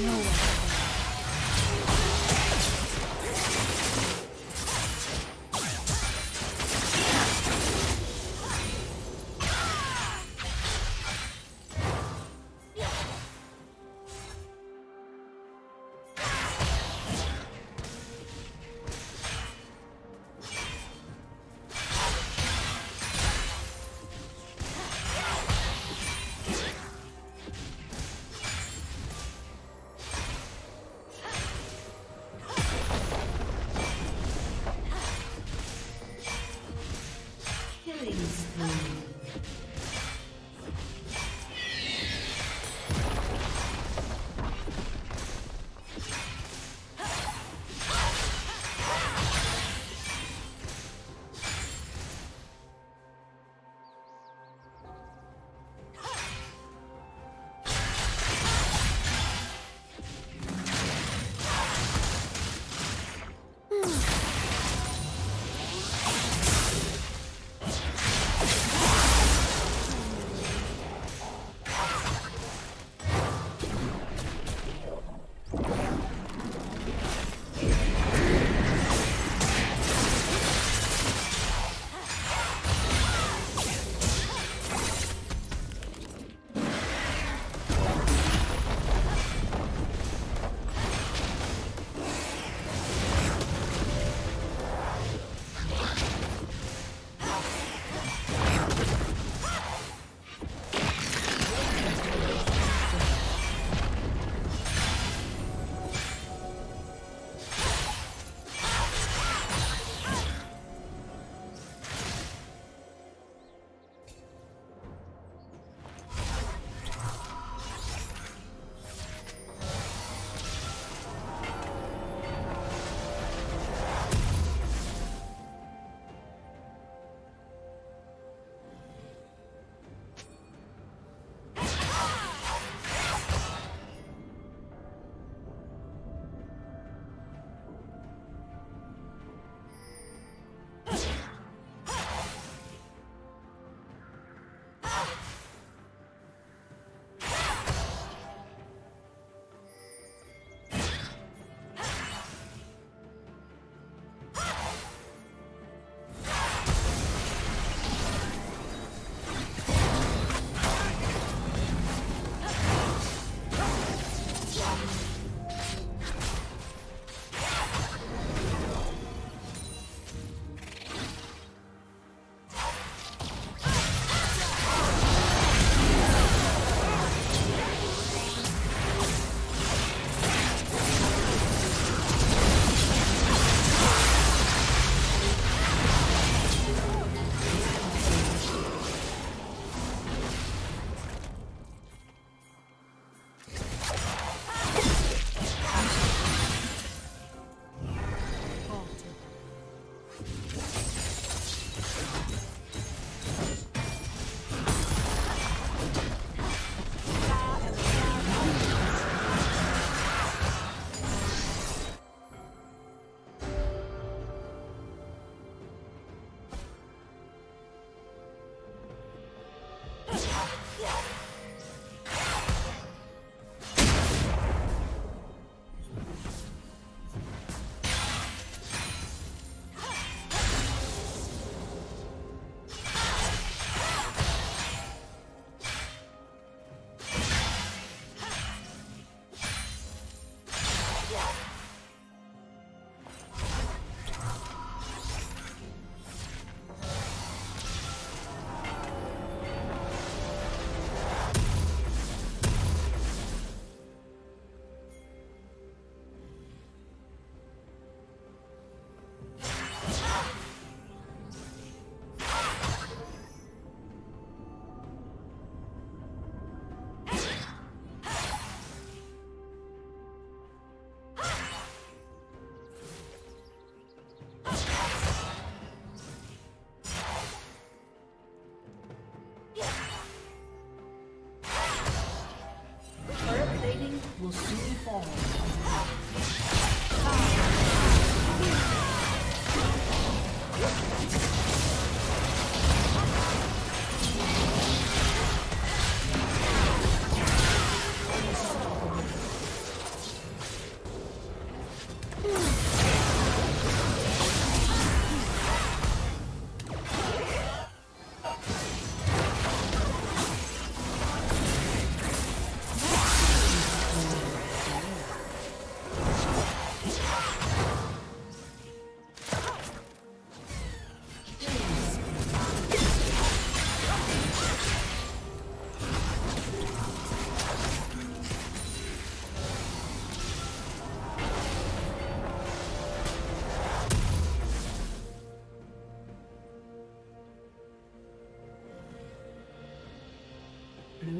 no é.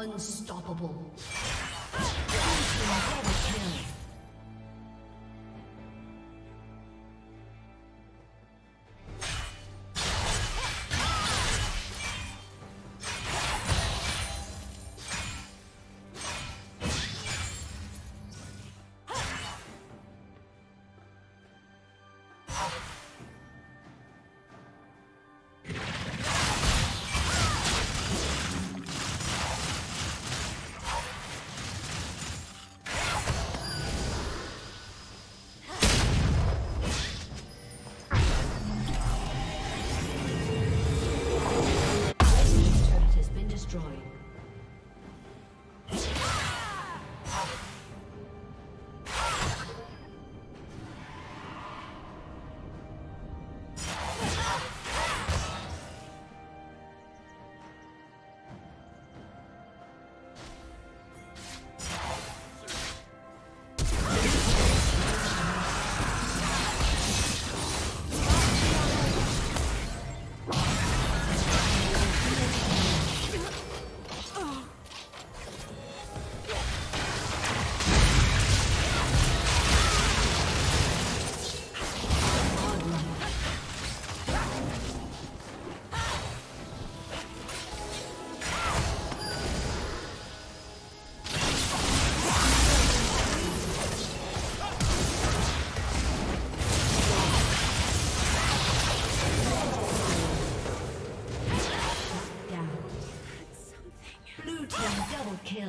Unstoppable.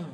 down.